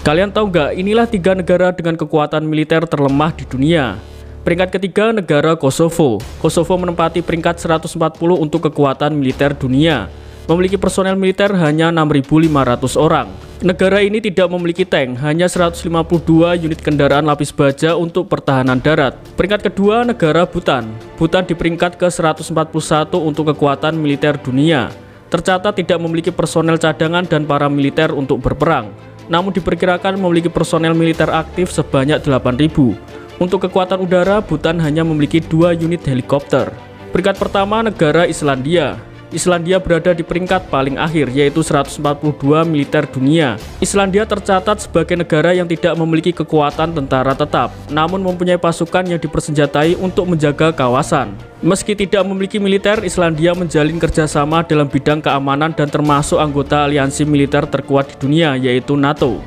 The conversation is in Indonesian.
Kalian tahu nggak, inilah tiga negara dengan kekuatan militer terlemah di dunia. Peringkat ketiga negara Kosovo. Kosovo menempati peringkat 140 untuk kekuatan militer dunia. Memiliki personel militer hanya 6.500 orang. Negara ini tidak memiliki tank, hanya 152 unit kendaraan lapis baja untuk pertahanan darat. Peringkat kedua negara Bhutan. Bhutan di peringkat ke-141 untuk kekuatan militer dunia. Tercatat tidak memiliki personel cadangan dan para militer untuk berperang namun diperkirakan memiliki personel militer aktif sebanyak 8.000. Untuk kekuatan udara, Bhutan hanya memiliki dua unit helikopter. Peringkat pertama negara Islandia. Islandia berada di peringkat paling akhir yaitu 142 militer dunia. Islandia tercatat sebagai negara yang tidak memiliki kekuatan tentara tetap, namun mempunyai pasukan yang dipersenjatai untuk menjaga kawasan. Meski tidak memiliki militer, Islandia menjalin kerjasama dalam bidang keamanan dan termasuk anggota aliansi militer terkuat di dunia yaitu NATO.